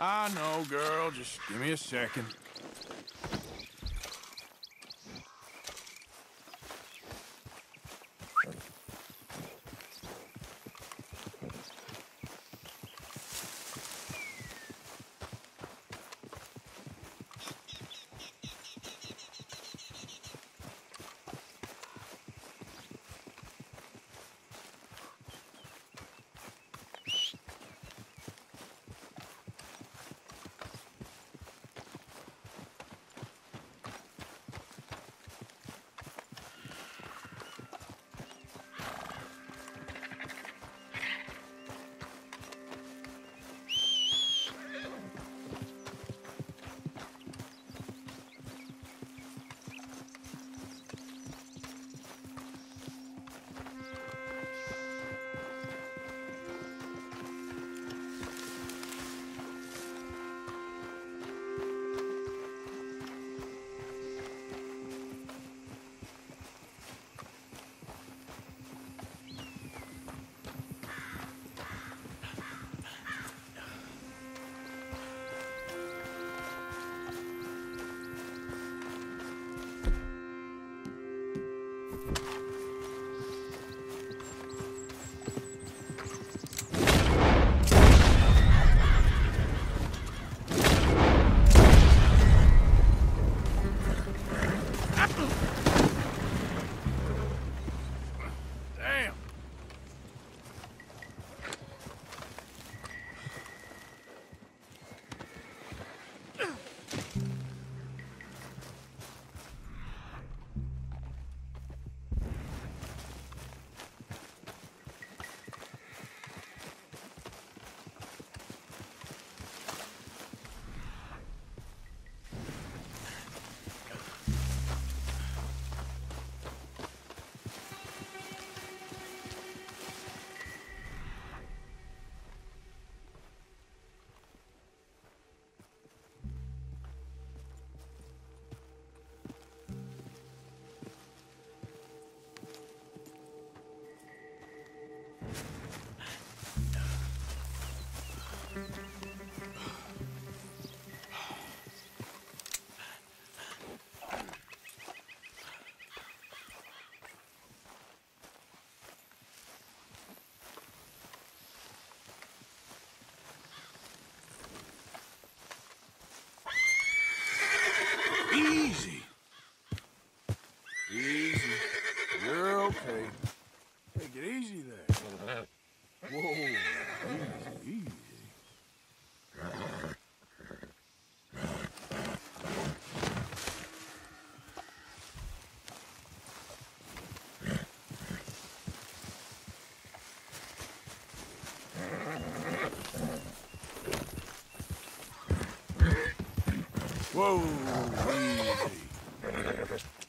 I know, girl. Just give me a second. Easy. Easy. You're okay. Take it easy there. Whoa. Easy, Whoa, easy.